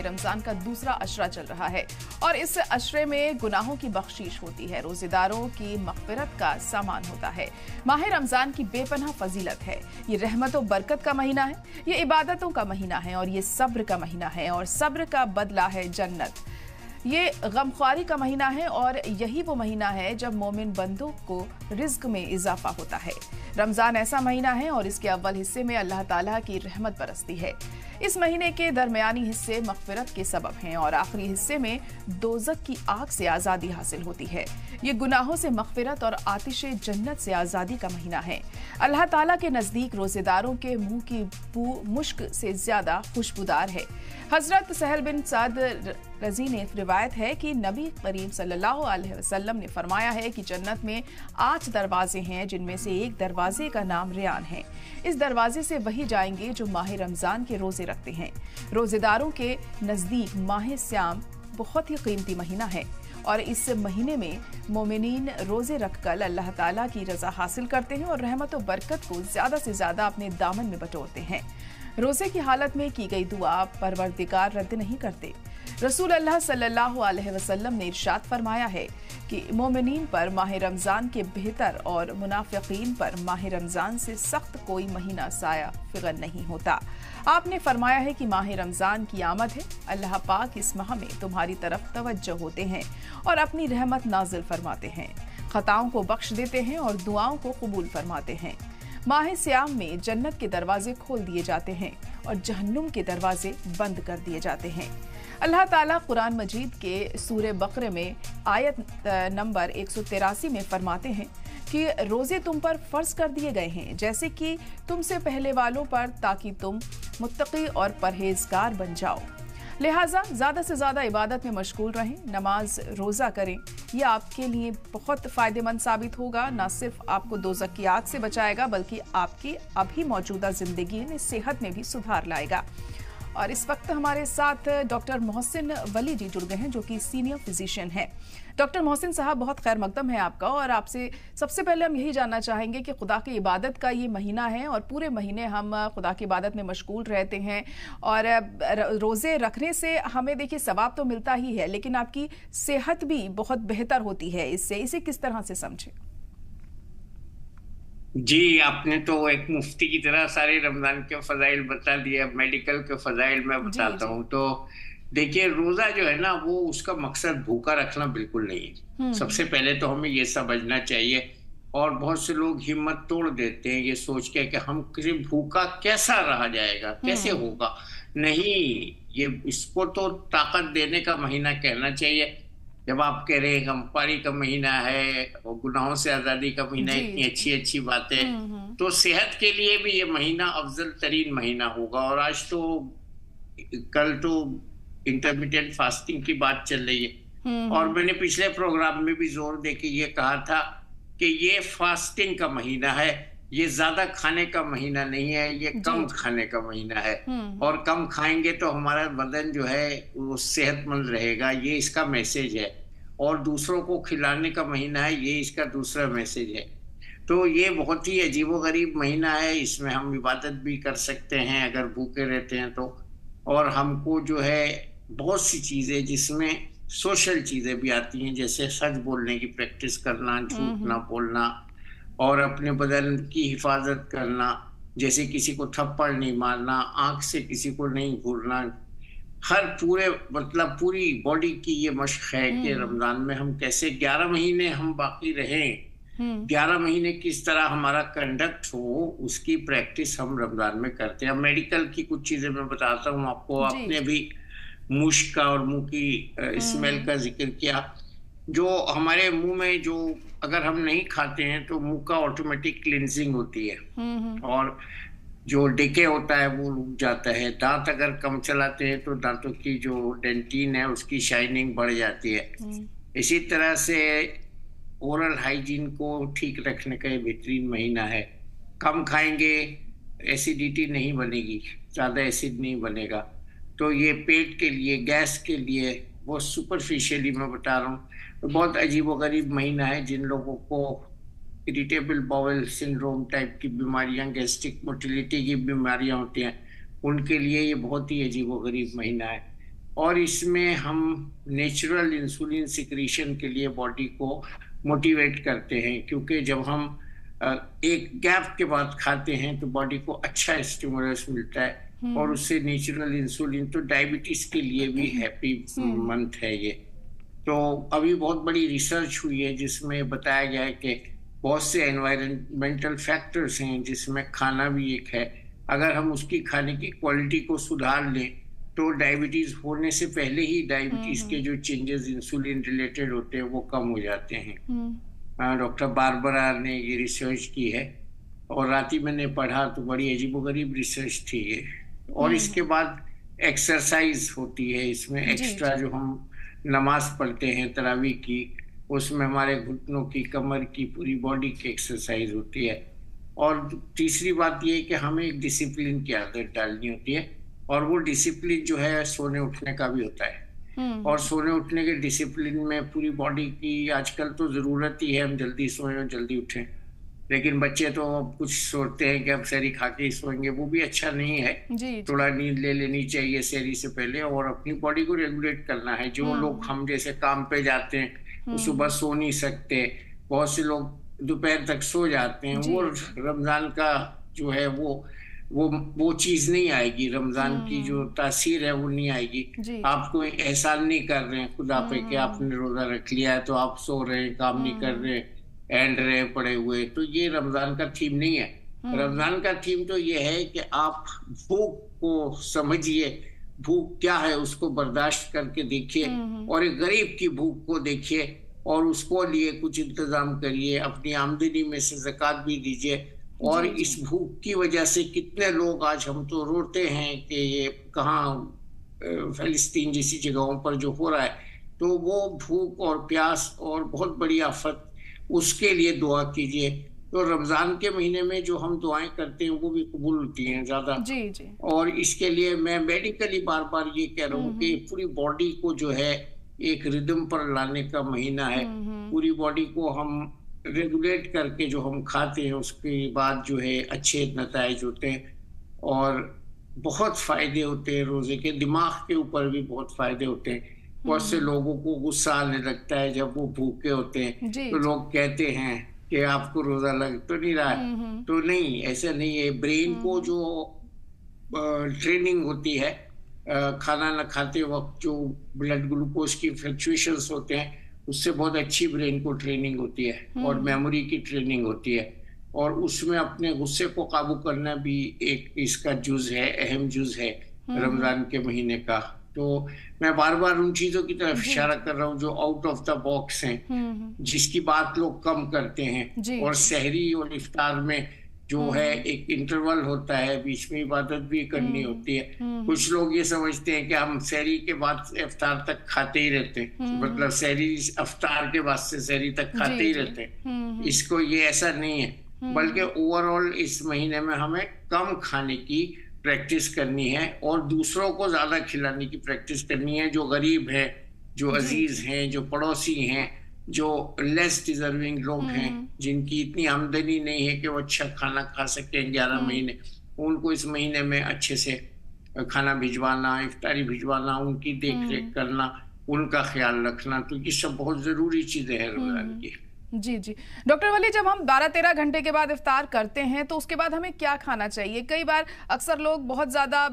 रमज़ान का दूसरा अशरा चल रहा है और इस अशरे में गुनाहों की बख्शीश होती है। रोजेदारों की मकफरत का सामान होता है। माह रमज़ान की बेपनाह फजीलत है। ये रहमत और बरकत का महीना है। ये इबादतों का महीना है और ये सब्र का महीना है और सब्र का बदला है जन्नत। ये गमख्वारी का महीना है और यही वो महीना है जब मोमिन बंदों को रिज्क में इजाफा होता है। रमज़ान ऐसा महीना है और इसके अव्वल हिस्से में अल्लाह ताला की रहमत बरसती है। इस महीने के दरमियानी हिस्से मगफिरत के सबब हैं और आखिरी हिस्से में दोजक की आग से आज़ादी हासिल होती है। ये गुनाहों से मगफिरत और आतिश जन्नत से आज़ादी का महीना है। अल्लाह ताला के नज़दीक रोज़ेदारों के मुँह की बू मुश्क से ज़्यादा खुशबूदार है। हज़रत सहल बिन साद रज़ी ने रिवायत है कि नबी करीम सल्लल्लाहु अलैहि वसल्लम ने फरमाया है कि जन्नत में आठ दरवाजे हैं, जिनमें से एक दरवाजे का नाम रियान है। इस दरवाजे से वही जाएँगे जो माह रमज़ान के रोज़े रखते हैं। रोजेदारों के नज़दीक माह श्याम बहुत ही कीमती महीना है और इस महीने में मोमिन रोज़े रखकर अल्लाह ताला की रजा हासिल करते हैं और रहमत और बरकत को ज़्यादा से ज़्यादा अपने दामन में बटोरते हैं। रोज़े की हालत में की गई दुआ परवरदिगार रद्द नहीं करते। रसूल अल्लाह सल्लल्लाहु अलैहि वसल्लम ने इरशाद फरमाया है कि मोमिनीन पर माह रमज़ान के बेहतर और मुनाफिकीन पर माह रमज़ान से सख्त कोई महीना साया फिगर नहीं होता। आपने फरमाया है कि माह रमज़ान की आमद है। अल्लाह पाक इस माह में तुम्हारी तरफ़ तवज्जो होते हैं और अपनी रहमत नाजिल फरमाते हैं। खताओं को बख्श देते हैं और दुआओं को कबूल फरमाते हैं। माह श्याम में जन्नत के दरवाजे खोल दिए जाते हैं और जहन्नुम के दरवाजे बंद कर दिए जाते हैं। अल्लाह ताला कुरान मजीद के सूर्य बकरे में आयत नंबर एक में फरमाते हैं कि रोज़े तुम पर फ़र्ज़ कर दिए गए हैं, जैसे कि तुमसे पहले वालों पर ताकि तुम मुत्तकी और परहेजगार बन जाओ। लिहाजा ज़्यादा से ज़्यादा इबादत में मशगूल रहें, नमाज़ रोज़ा करें। यह आपके लिए बहुत फ़ायदेमंद साबित होगा। न सिर्फ़ आपको दो की आग से बचाएगा, बल्कि आपकी अभी मौजूदा ज़िंदगी में सेहत में भी सुधार लाएगा। और इस वक्त हमारे साथ डॉक्टर मोहसिन वली जी जुड़ गए हैं, जो कि सीनियर फिजिशियन हैं। डॉक्टर मोहसिन साहब, बहुत खैर मकदम है आपका, और आपसे सबसे पहले हम यही जानना चाहेंगे कि खुदा की इबादत का ये महीना है, और पूरे महीने हम खुदा की इबादत में मशगूल रहते हैं, और रोज़े रखने से हमें देखिए सवाब तो मिलता ही है, लेकिन आपकी सेहत भी बहुत बेहतर होती है इससे। इसे किस तरह से समझें? जी आपने तो एक मुफ्ती की तरह सारे रमज़ान के फजाइल बता दिए मेडिकल के फजाइल मैं बताता हूँ। तो देखिए रोजा जो है ना वो उसका मकसद भूखा रखना बिल्कुल नहीं है। हम्म। सबसे पहले तो हमें ये समझना चाहिए और बहुत से लोग हिम्मत तोड़ देते हैं ये सोच के कि हम किसी भूखा कैसा रहा जाएगा कैसे हम्म। होगा। नहीं ये इसको तो ताकत देने का महीना कहना चाहिए। जब आप कह रहे हैं गमपारी का महीना है और गुनाहों से आज़ादी का महीना इतनी अच्छी अच्छी बातें हम्म, हम्म। तो सेहत के लिए भी ये महीना अफजल तरीन महीना होगा। और आज तो कल तो इंटरमीडिएट फास्टिंग की बात चल रही है। हम्म, और मैंने पिछले प्रोग्राम में भी ज़ोर दे के ये कहा था कि ये फास्टिंग का महीना है। ये ज़्यादा खाने का महीना नहीं है ये कम खाने का महीना है। और कम खाएँगे तो हमारा बदन जो है वो सेहतमंद रहेगा ये इसका मैसेज है। और दूसरों को खिलाने का महीना है ये इसका दूसरा मैसेज है। तो ये बहुत ही अजीबो गरीब महीना है इसमें हम इबादत भी कर सकते हैं अगर भूखे रहते हैं तो। और हमको जो है बहुत सी चीज़ें जिसमें सोशल चीज़ें भी आती हैं जैसे सच बोलने की प्रैक्टिस करना झूठ ना बोलना और अपने बदन की हिफाजत करना जैसे किसी को थप्पड़ नहीं मारना आँख से किसी को नहीं घूरना हर पूरे मतलब पूरी बॉडी की ये मश्क है कि हम्म। रमज़ान में हम कैसे ग्यारह महीने हम बाकी रहें हम्म। ग्यारह महीने किस तरह हमारा कंडक्ट हो उसकी प्रैक्टिस हम रमज़ान में करते हैं मेडिकल की कुछ चीज़ें मैं बताता हूँ आपको आपने भी मुश्क का और मुँह की स्मेल हम्म। का ज़िक्र किया जो हमारे मुँह में जो अगर हम नहीं खाते हैं तो मुँह का ऑटोमेटिक क्लिनजिंग होती है। हम्म, हम्म। और जो डिके होता है वो रुक जाता है। दांत अगर कम चलाते हैं तो दांतों की जो डेंटीन है उसकी शाइनिंग बढ़ जाती है। हम्म। इसी तरह से ओरल हाइजीन को ठीक रखने का ये बेहतरीन महीना है। कम खाएँगे एसिडिटी नहीं बनेगी ज़्यादा एसिड नहीं बनेगा। तो ये पेट के लिए गैस के लिए वो सुपरफिशियली मैं बता रहा हूँ तो बहुत अजीब व गरीब महीना है जिन लोगों को इरिटेबल बावल सिंड्रोम टाइप की बीमारियाँ गैस्ट्रिक मोटिलिटी की बीमारियाँ होती हैं उनके लिए ये बहुत ही अजीब व महीना है और इसमें हम नेचुरल इंसुलिन सिक्रीशन के लिए बॉडी को मोटिवेट करते हैं क्योंकि जब हम एक गैप के बाद खाते हैं तो बॉडी को अच्छा स्टिमुलस मिलता है हम्म। और उससे नेचुरल इंसुलिन तो डायबिटीज़ के लिए भी हैप्पी हम्म। मंथ है ये तो अभी बहुत बड़ी रिसर्च हुई है जिसमें बताया गया है कि बहुत से एनवायरमेंटल फैक्टर्स हैं जिसमें खाना भी एक है। अगर हम उसकी खाने की क्वालिटी को सुधार लें तो डायबिटीज़ होने से पहले ही डायबिटीज़ के जो चेंजेस इंसुलिन रिलेटेड होते हैं वो कम हो जाते हैं। हम्म। डॉक्टर बारबरा ने ये रिसर्च की है और रात ही मैंने पढ़ा तो बड़ी अजीबोगरीब रिसर्च थी ये। और हम्म। इसके बाद एक्सरसाइज होती है इसमें एक्स्ट्रा जो हम नमाज़ पढ़ते हैं तरावी की उसमें हमारे घुटनों की कमर की पूरी बॉडी की एक्सरसाइज होती है। और तीसरी बात यह है कि हमें एक डिसिप्लिन की आदत डालनी होती है और वो डिसिप्लिन जो है सोने उठने का भी होता है। हम्म। और सोने उठने के डिसिप्लिन में पूरी बॉडी की आजकल तो ज़रूरत ही है हम जल्दी सोए और जल्दी उठें। लेकिन बच्चे तो अब कुछ सोचते हैं कि अब शहरी खा के ही सोएँगे वो भी अच्छा नहीं है। थोड़ा नींद ले लेनी चाहिए शहरी से पहले और अपनी बॉडी को रेगुलेट करना है। जो हम्म। लोग हम जैसे काम पे जाते हैं हम्म। सुबह सो नहीं सकते। बहुत से लोग दोपहर तक सो जाते हैं। वो रमज़ान का जो है वो वो वो चीज़ नहीं आएगी। रमज़ान की। जो तासीर है वो नहीं आएगी। आपको एहसान नहीं कर रहे हैं खुदा पे कि आपने रोजा रख लिया है तो आप सो रहे हैं काम नहीं कर रहे एंड रहे पड़े हुए। तो ये रमज़ान का थीम नहीं है। हम्म। रमज़ान का थीम तो ये है कि आप भूख को समझिए। भूख क्या है उसको बर्दाश्त करके देखिए हम्म, हम्म। और एक गरीब की भूख को देखिए और उसको लिए कुछ इंतज़ाम करिए अपनी आमदनी में से जक़ात भी दीजिए। और इस भूख की वजह से कितने लोग आज हम तो रोते हैं कि ये कहाँ फलस्तीन जैसी जगहों पर जो हो रहा है। तो वो भूख और प्यास और बहुत बड़ी आफत उसके लिए दुआ कीजिए। तो रमज़ान के महीने में जो हम दुआएँ करते हैं वो भी कबूल होती हैं ज़्यादा। जी जी। और इसके लिए मैं मेडिकली बार बार ये कह रहा हूँ हम्म, कि हम्म। पूरी बॉडी को जो है एक रिदम पर लाने का महीना है। हम्म, पूरी बॉडी को हम रेगुलेट करके जो हम खाते हैं उसके बाद जो है अच्छे नतज होते हैं। और बहुत फ़ायदे होते हैं रोज़े के। दिमाग के ऊपर भी बहुत फ़ायदे होते हैं। बहुत से लोगों को गुस्सा आने लगता है जब वो भूखे होते हैं। तो लोग कहते हैं कि आपको रोजा लग तो नहीं रहा हम्म, हम्म। तो नहीं ऐसा नहीं है। ब्रेन को हम्म। जो ट्रेनिंग होती है खाना न खाते वक्त जो ब्लड ग्लूकोज की फ्लक्चुएशंस होते हैं उससे बहुत अच्छी ब्रेन को ट्रेनिंग होती है और मेमोरी की ट्रेनिंग होती है। और उसमें अपने गुस्से को काबू करना भी एक इसका जुज है अहम जुज है रमज़ान के महीने का। तो मैं बार बार उन चीज़ों की तरफ़ इशारा कर रहा हूँ जो आउट ऑफ़ द बॉक्स हैं हम्म, हम्म। जिसकी बात लोग कम करते हैं। और शहरी और इफ्तार में जो हम्म। है एक इंटरवल होता है बीच में इबादत भी करनी होती है। कुछ लोग ये समझते हैं कि हम शहरी के बाद इफ्तार तक खाते ही रहते हैं। मतलब शहरी अफ्तार के बाद से शहरी तक खाते ही रहते हैं। इसको ये ऐसा नहीं है। बल्कि ओवरऑल इस महीने में हमें कम खाने की प्रैक्टिस करनी है और दूसरों को ज़्यादा खिलाने की प्रैक्टिस करनी है जो गरीब है जो अज़ीज़ हैं जो पड़ोसी हैं जो लेस डिजर्विंग लोग हैं हम्म। जिनकी इतनी आमदनी नहीं है कि वो अच्छा खाना खा सके ग्यारह हम्म। महीने उनको इस महीने में अच्छे से खाना भिजवाना इफ्तारी भिजवाना उनकी देख रेख हम्म। करना उनका ख्याल रखना तो ये सब बहुत ज़रूरी चीज़ें हैं रमज़ान की जी जी। डॉक्टर वली, जब हम 12-13 घंटे के बाद इफ्तार करते हैं तो उसके बाद हमें क्या खाना चाहिए? कई बार अक्सर लोग बहुत ज़्यादा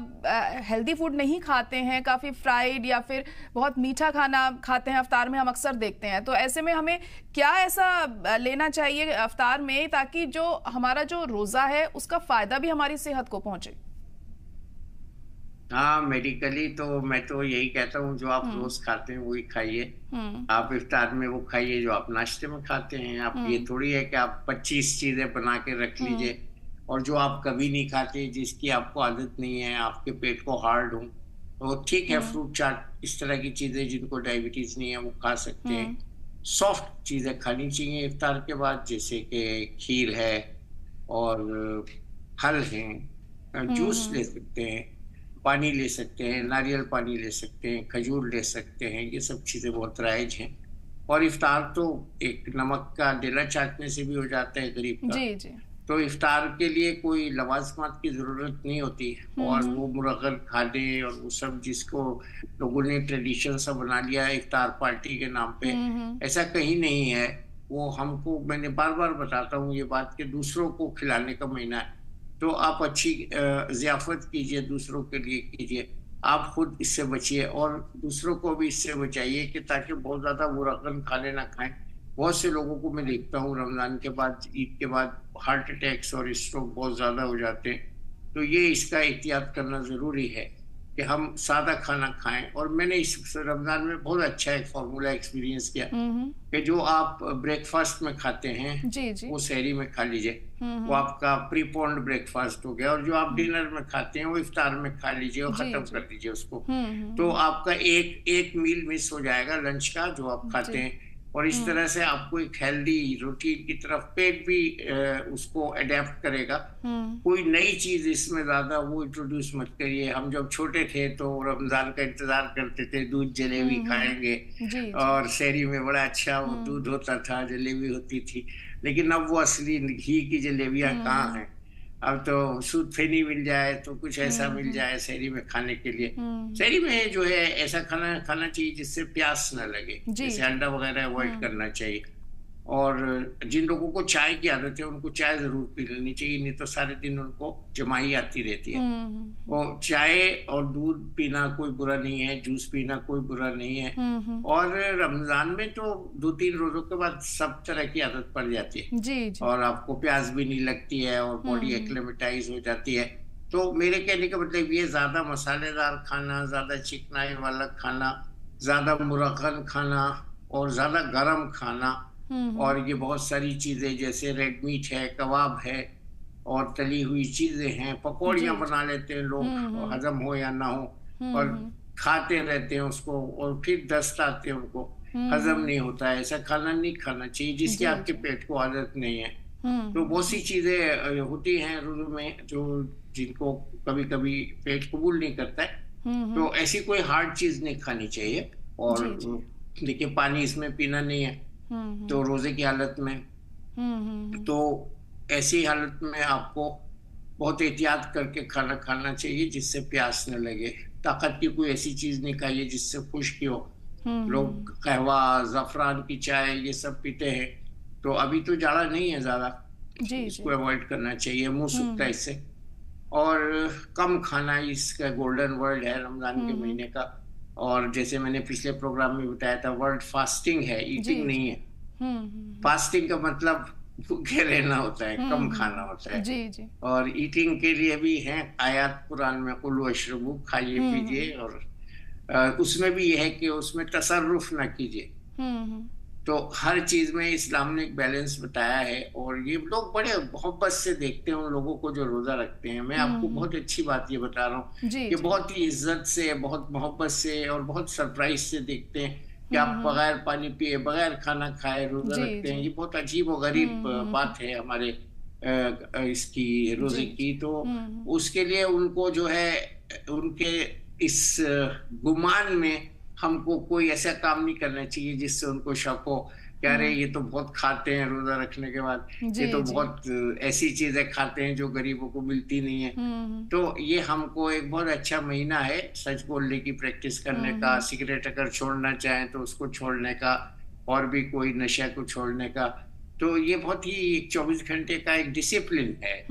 हेल्दी फ़ूड नहीं खाते हैं, काफ़ी फ्राइड या फिर बहुत मीठा खाना खाते हैं अफ्तार में हम अक्सर देखते हैं। तो ऐसे में हमें क्या ऐसा लेना चाहिए अफ्तार में ताकि जो हमारा जो रोज़ा है, उसका फ़ायदा भी हमारी सेहत को पहुँचे? हाँ मेडिकली तो मैं तो यही कहता हूँ जो आप हम्म। रोज खाते हैं वही खाइए। हम्म। आप इफ्तार में वो खाइए जो आप नाश्ते में खाते हैं। आप ये हम्म। थोड़ी है कि आप 25 चीज़ें बना के रख लीजिए और जो आप कभी नहीं खाते जिसकी आपको आदत नहीं है आपके पेट को हार्ड हो तो ठीक है फ्रूट चाट इस तरह की चीज़ें जिनको डायबिटीज़ नहीं है वो खा सकते हैं। सॉफ्ट चीज़ें खानी चाहिए इफ्तार के बाद जैसे कि खीर है और फल हैं जूस ले सकते हैं। पानी ले सकते हैं नारियल पानी ले सकते हैं खजूर ले सकते हैं ये सब चीज़ें बहुत राइज हैं। और इफ्तार तो एक नमक का डेला चाटने से भी हो जाता है गरीब का। जी जी। तो इफ्तार के लिए कोई लवाज मात की ज़रूरत नहीं होती। और वो मुरगन खाने और वो सब जिसको लोगों ने ट्रेडिशन सा बना लिया है इफ्तार पार्टी के नाम पे ऐसा कहीं नहीं है। वो हमको मैंने बार बार बताता हूँ ये बात कि दूसरों को खिलाने का महीना है। तो आप अच्छी जियाफत कीजिए, दूसरों के लिए कीजिए। आप खुद इससे बचिए और दूसरों को भी इससे बचाइए कि ताकि बहुत ज़्यादा वो रकम खाने ना खाएँ। बहुत से लोगों को मैं देखता हूँ रमज़ान के बाद, ईद के बाद हार्ट अटैक्स और स्ट्रोक बहुत ज़्यादा हो जाते हैं। तो ये इसका एहतियात करना ज़रूरी है। कि हम सादा खाना खाएँ। और मैंने इस रमज़ान में बहुत अच्छा एक फॉर्मूला एक्सपीरियंस किया कि जो आप ब्रेकफास्ट में खाते हैं जी जी। वो शहरी में खा लीजिए। वो आपका प्री पॉन्ड ब्रेकफास्ट हो गया और जो आप डिनर में खाते हैं वो इफ्तार में खा लीजिए और खत्म कर दीजिए उसको। तो आपका एक एक मील मिस हो जाएगा लंच का जो आप खाते हैं। और इस हम्म। तरह से आपको एक हेल्दी रूटीन की तरफ़ पेट भी उसको अडेप्ट करेगा। हम्म। कोई नई चीज़ इसमें ज़्यादा वो इंट्रोड्यूस मत करिए। हम जब छोटे थे तो रमज़ान का इंतज़ार करते थे दूध जलेबी हम्म, खाएँगे और शहरी में बड़ा अच्छा दूध होता था जलेबी होती थी। लेकिन अब वो असली घी की जलेबियाँ कहाँ हैं? अब तो सूद फेनी मिल जाए तो कुछ ऐसा हम्म, मिल हम्म। जाए शहरी में खाने के लिए। हम्म। शहरी में जो है ऐसा खाना खाना चाहिए जिससे प्यास ना लगे। जैसे अंडा वगैरह अवॉइड करना चाहिए। और जिन लोगों को चाय की आदत है उनको चाय ज़रूर पी लेनी चाहिए नहीं तो सारे दिन उनको जमाई आती रहती है। हम्म, हम्म। और चाय और दूध पीना कोई बुरा नहीं है जूस पीना कोई बुरा नहीं है। हम्म, और रमज़ान में तो दो तीन रोजों के बाद सब तरह की आदत पड़ जाती है। जी, जी। और आपको प्यास भी नहीं लगती है और बॉडी एक्लेमेटाइज हो जाती है। तो मेरे कहने का मतलब ये ज़्यादा मसालेदार खाना ज़्यादा चिकनाई वाला खाना ज़्यादा मुरखन खाना और ज़्यादा गर्म खाना और ये बहुत सारी चीज़ें जैसे रेड मीट है कबाब है और तली हुई चीज़ें हैं। पकौड़ियाँ बना लेते हैं लोग हम्म, हम्म। हजम हो या ना हो और खाते रहते हैं उसको और फिर दस्त आते हैं उनको। हजम नहीं होता है ऐसा खाना नहीं खाना चाहिए जिसकी आपके पेट को आदत नहीं है। तो बहुत सी चीज़ें होती हैं रोजू में जो जिनको कभी कभी पेट कबूल नहीं करता है। तो ऐसी कोई हार्ड चीज़ नहीं खानी चाहिए और देखिए पानी इसमें पीना नहीं है। हम्म, तो हम्म। रोज़े की हालत में। हम्म, तो ऐसी हालत में आपको बहुत एहतियात करके खाना खाना चाहिए जिससे प्यास न लगे। ताकत की कोई ऐसी चीज़ नहीं खाइए जिससे खुश्की हो लोग कहवा जफरान की चाय ये सब पीते हैं। तो अभी तो जाड़ा नहीं है ज़्यादा। इसको अवॉइड करना चाहिए। मुँह सूखता है इससे। और कम खाना इसका गोल्डन वर्ल्ड है रमज़ान के महीने का। और जैसे मैंने पिछले प्रोग्राम में बताया था वर्ल्ड फास्टिंग है ईटिंग नहीं है। Fasting hmm, hmm, hmm. का मतलब भूखे रहना होता है कम खाना होता है। जी जी। और ईटिंग के लिए भी है आयात कुरान में कुल्लू अशरबू खाइए पीजिए और उसमें भी यह है कि उसमें तसरुफ ना कीजिए। तो हर चीज़ में इस्लाम ने एक बैलेंस बताया है और ये लोग बड़े मोहब्बत से देखते हैं उन लोगों को जो रोजा रखते हैं। मैं आपको हम्म। बहुत अच्छी बात ये बता रहा हूँ कि बहुत ही इज़्ज़त से बहुत मोहब्बत से और बहुत सरप्राइज़ से देखते हैं कि आप हम्म। बगैर पानी पिए बगैर खाना खाए रोजा रखते हैं। ये बहुत अजीब और गरीब हम्म, बात है हमारे इसकी रोज़े की। तो उसके लिए उनको जो है उनके इस गुमान में हमको कोई ऐसा काम नहीं करना चाहिए जिससे उनको शक हो। कि अरे हम्म। ये तो बहुत खाते हैं रोजा रखने के बाद। ये तो बहुत ऐसी चीज़ें खाते हैं जो गरीबों को मिलती नहीं है। हम्म, हम्म। तो ये हमको एक बहुत अच्छा महीना है सच बोलने की प्रैक्टिस करने का सिगरेट अगर छोड़ना चाहें तो उसको छोड़ने का और भी कोई नशा को छोड़ने का। तो ये बहुत ही एक चौबीस घंटे का एक डिसिप्लिन है।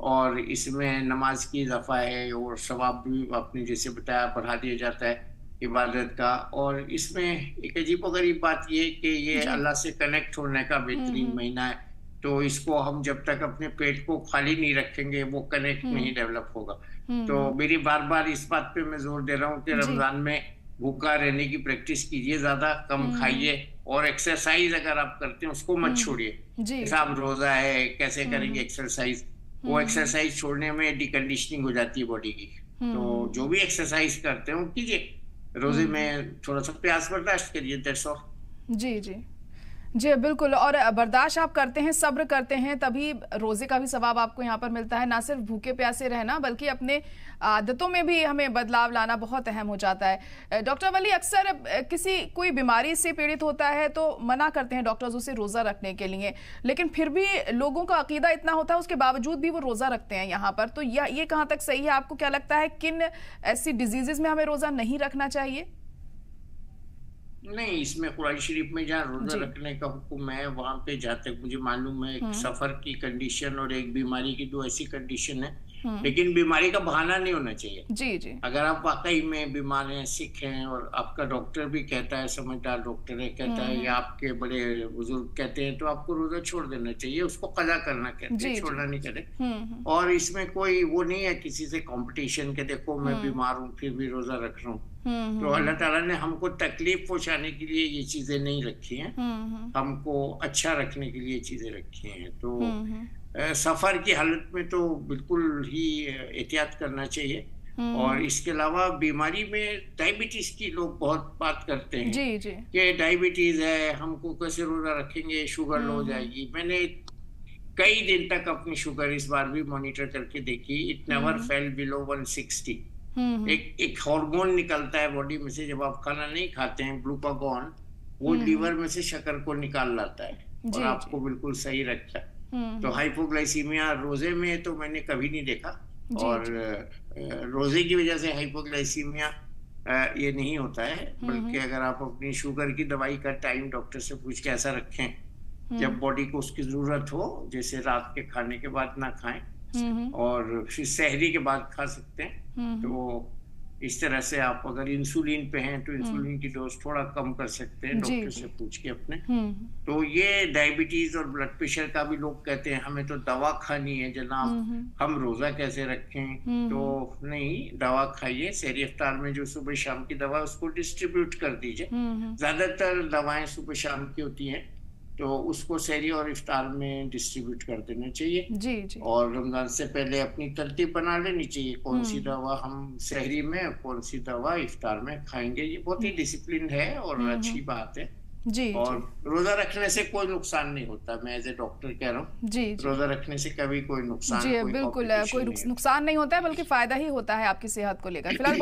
और इसमें नमाज़ की दफ़ा है और सवाब भी आपने जैसे बताया बढ़ा दिया जाता है। इबादत का। और इसमें एक अजीब गरीब बात ये कि ये अल्लाह से कनेक्ट होने का बेहतरीन हम्म। महीना है। तो इसको हम जब तक अपने पेट को खाली नहीं रखेंगे वो कनेक्ट हम्म। नहीं डेवलप होगा। हम्म। तो मेरी बार बार इस बात पे मैं ज़ोर दे रहा हूँ कि रमज़ान में भूखा रहने की प्रैक्टिस कीजिए ज़्यादा कम खाइए और एक्सरसाइज अगर आप करते हैं उसको मत छोड़िए। साहब रोजा है कैसे करेंगे एक्सरसाइज वो एक्सरसाइज छोड़ने में डिकंडीशनिंग हो जाती है बॉडी की। तो जो भी एक्सरसाइज करते हो कीजिए। रोज़े हम्म। में थोड़ा सा प्यास बर्दाश्त करिए दैट्स ऑल जी जी जी, बिल्कुल। और बर्दाश्त आप करते हैं, सब्र करते हैं, तभी रोज़े का भी सवाब आपको यहाँ पर मिलता है। ना सिर्फ़ भूखे प्यासे रहना, बल्कि अपने आदतों में भी हमें बदलाव लाना बहुत अहम हो जाता है। डॉक्टर वली, अक्सर किसी कोई बीमारी से पीड़ित होता है तो मना करते हैं डॉक्टर्स उसे रोजा रखने के लिए। लेकिन फिर भी लोगों का अकीदा इतना होता है, उसके बावजूद भी वो रोजा रखते हैं यहाँ पर। तो यह ये कहाँ तक सही है? आपको क्या लगता है, किन ऐसी डिजीजेज में हमें रोजा नहीं रखना चाहिए? नहीं इसमें कुरान शरीफ में जहाँ रोजा रखने का हुक्म है वहाँ पे जहाँ तक मुझे मालूम है एक हम्म। सफ़र की कंडीशन और एक बीमारी की दो ऐसी कंडीशन है। हम्म। लेकिन बीमारी का बहाना नहीं होना चाहिए। जी जी। अगर आप वाकई में बीमार हैं सिख हैं और आपका डॉक्टर भी कहता है समझदार डॉक्टर है कहता है हम्म। या आपके बड़े बुज़ुर्ग कहते हैं तो आपको रोजा छोड़ देना चाहिए उसको कजा करना कहते हैं छोड़ना नहीं करे हम्म, और इसमें कोई वो नहीं है किसी से कॉम्पिटिशन के देखो मैं बीमार हूँ फिर भी रोजा रख रहा हूँ। तो अल्लाह ताला ने हमको तकलीफ़ पहुँचाने के लिए ये चीज़ें नहीं रखी हैं। हमको अच्छा रखने के लिए चीज़ें रखी हैं। तो सफ़र की हालत में तो बिल्कुल ही एहतियात करना चाहिए। हम्म। और इसके अलावा बीमारी में डायबिटीज़ की लोग बहुत बात करते हैं जी जी। कि डायबिटीज़ है हमको कैसे रोजा रखेंगे शुगर लो हो हम्म। जाएगी। मैंने कई दिन तक अपनी शुगर इस बार भी मॉनिटर करके देखी। इट नेवर फेल बिलो 160 एक एक हार्मोन निकलता है बॉडी में से जब आप खाना नहीं खाते हैं ग्लूकागॉन वो लीवर हम्म। में से शक्कर को निकाल लाता है और आपको बिल्कुल सही रखता है हम्म। तो हाइपोग्लाइसीमिया रोज़े में तो मैंने कभी नहीं देखा और रोज़े की वजह से हाइपोग्लाइसीमिया ये नहीं होता है हम्म, बल्कि हम्म। अगर आप अपनी शुगर की दवाई का टाइम डॉक्टर से पूछ के ऐसा रखें जब बॉडी को उसकी ज़रूरत हो जैसे रात के खाने के बाद ना खाएँ और फिर शहरी के बाद खा सकते हैं। तो इस तरह से आप अगर इंसुलिन पे हैं तो हम्म। इंसुलिन की डोज थोड़ा कम कर सकते हैं डॉक्टर से पूछ के अपने। हम्म। तो ये डायबिटीज़ और ब्लड प्रेशर का भी लोग कहते हैं हमें तो दवा खानी है जनाब। हम्म, हम रोजा कैसे रखें? तो नहीं दवा खाइए। शहरी अफ्तार में जो सुबह शाम की दवा उसको डिस्ट्रीब्यूट कर दीजिए। ज़्यादातर दवाएँ सुबह शाम की होती हैं। तो उसको शहरी और इफ्तार में डिस्ट्रीब्यूट कर देना चाहिए। जी जी। और रमज़ान से पहले अपनी तरतीब बना लेनी चाहिए कौन सी हम्म। दवा हम शहरी में कौन सी दवा इफ्तार में खाएँगे ये बहुत ही डिसिप्लिन हम्म। है और हम्म, अच्छी बात है। जी और रोजा रखने से कोई नुकसान नहीं होता मैं एज ए डॉक्टर कह रहा हूँ। जी रोजा रखने से कभी कोई नुकसान जी बिल्कुल कोई नुकसान नहीं होता है बल्कि फ़ायदा ही होता है आपकी सेहत को लेकर। फ़िलहाल